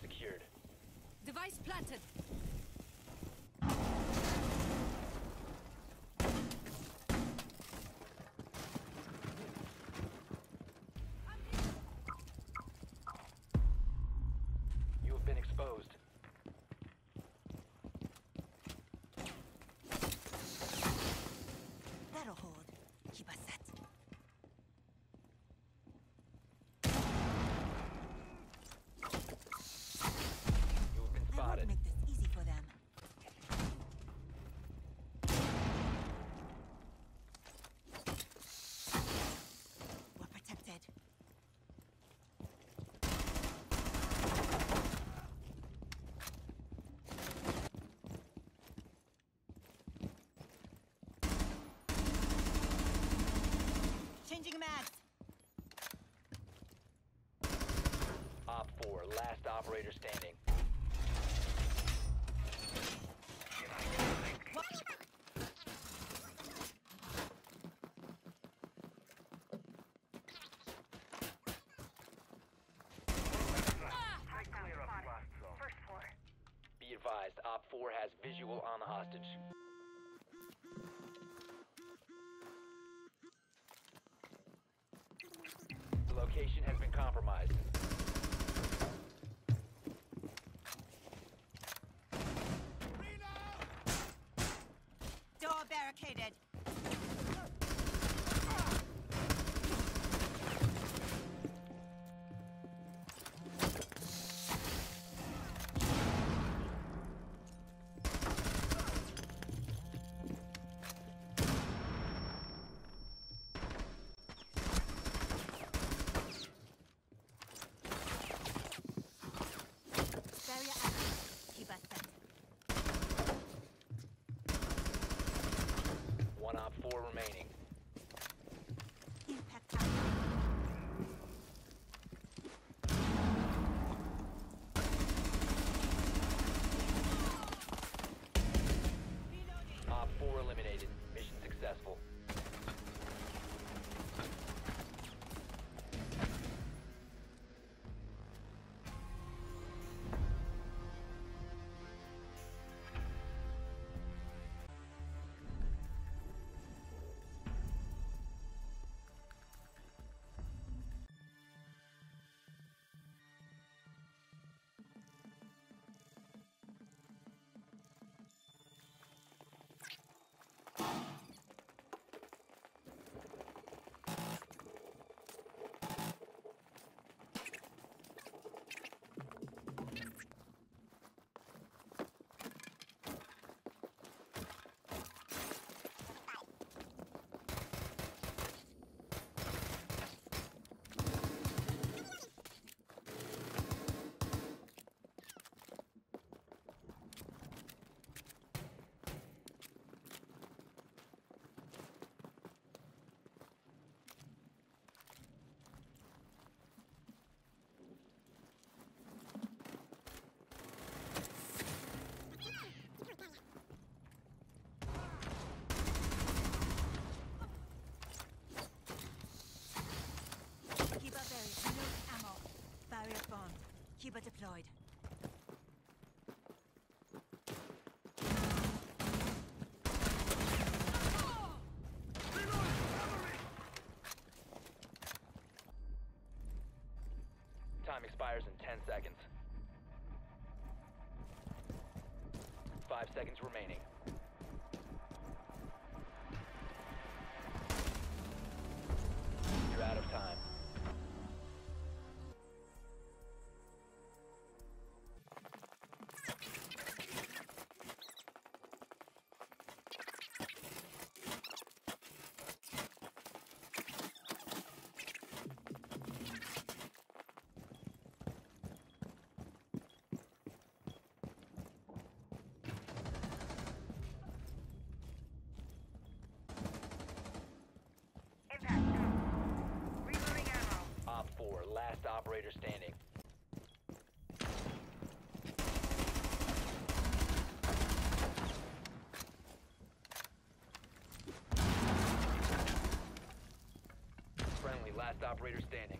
Secured. Device planted. has visual on the hostage. The location has been compromised. deployed. Time expires in 10 seconds. Five seconds remaining. You're out of time. operator standing. Friendly, last operator standing.